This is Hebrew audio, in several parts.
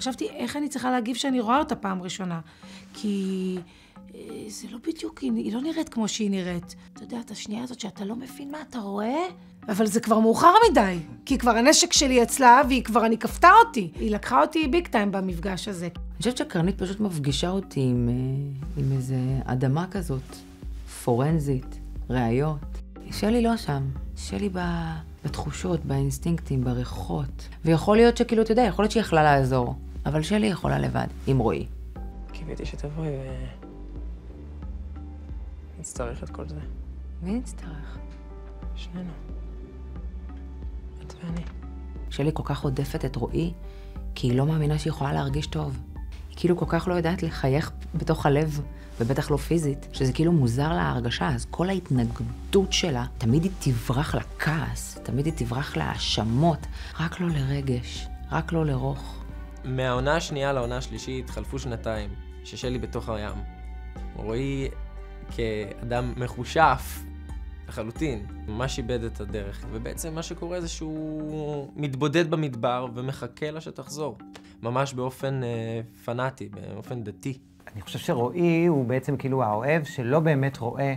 חשבתי איך אני צריכה להגיב כשאני רואה אותה פעם ראשונה. כי אה, זה לא בדיוק, היא לא נראית כמו שהיא נראית. אתה יודע, את השנייה הזאת שאתה לא מבין מה אתה רואה, אבל זה כבר מאוחר מדי. כי כבר הנשק שלי אצלה, והיא כבר, אני כפתה אותי. היא לקחה אותי ביג טיים במפגש הזה. אני חושבת שקרנית פשוט מפגישה אותי עם, אה, עם איזה אדמה כזאת, פורנזית, ראיות. שלי לא שם, שלי ב... בתחושות, באינסטינקטים, בריחות. ויכול להיות שכאילו, אתה יודע, יכול להיות שהיא יכלה לעזור, אבל שלי יכולה לבד, עם רועי. קיוויתי שתבואי ו... נצטרך את כל זה. מי נצטרך? שנינו. את ואני. שלי כל כך עודפת את רועי, כי היא לא מאמינה שהיא יכולה להרגיש טוב. היא כאילו כל כך לא יודעת לחייך בתוך הלב, ובטח לא פיזית, שזה כאילו מוזר לה ההרגשה, אז כל ההתנגדות שלה, תמיד היא תברח לכעס, תמיד היא תברח להאשמות, רק לא לרגש, רק לא לרוך. מהעונה השנייה לעונה השלישית חלפו שנתיים, ששלי בתוך הים. רועי כאדם מחושף לחלוטין, ממש איבד את הדרך. ובעצם מה שקורה זה שהוא מתבודד במדבר ומחכה לה שתחזור. ממש באופן אה, פנאטי, באופן דתי. אני חושב שרועי הוא בעצם כאילו האוהב שלא באמת רואה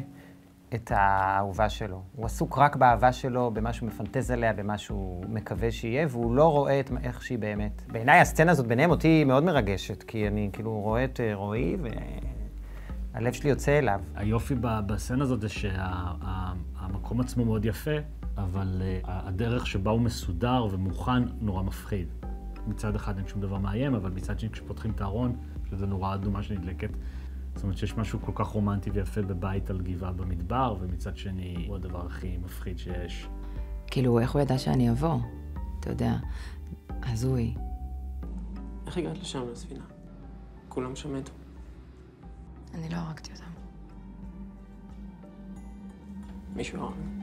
את האהובה שלו. הוא עסוק רק באהבה שלו, במה שהוא מפנטז עליה, במה שהוא מקווה שיהיה, והוא לא רואה את איך שהיא באמת. בעיניי הסצנה הזאת ביניהם אותי מאוד מרגשת, כי אני כאילו רואה את אה, רועי והלב שלי יוצא אליו. היופי בסצנה הזאת זה שהמקום עצמו מאוד יפה, אבל אה, הדרך שבה הוא מסודר ומוכן נורא מפחיד. מצד אחד אין שום דבר מאיים, אבל מצד שני כשפותחים את הארון, שזה נורא אדומה שנדלקת. זאת אומרת שיש משהו כל כך רומנטי ויפה בבית על גבעה במדבר, ומצד שני הוא הדבר הכי מפחיד שיש. כאילו, איך הוא ידע שאני אבוא? אתה יודע, הזוי. איך הגעת לשם לספינה? כולם שם מתו. אני לא הרגתי אותם. מישהו הרג.